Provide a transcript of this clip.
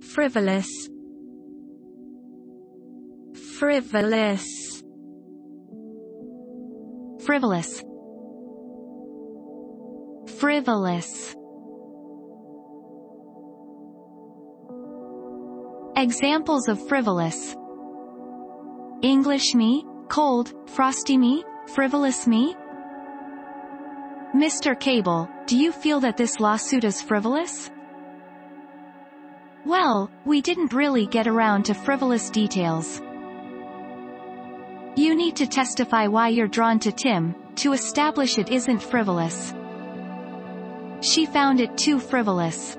frivolous frivolous frivolous frivolous Examples of frivolous English me, cold, frosty me, frivolous me? Mr. Cable, do you feel that this lawsuit is frivolous? Well, we didn't really get around to frivolous details. You need to testify why you're drawn to Tim, to establish it isn't frivolous. She found it too frivolous.